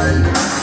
Bye.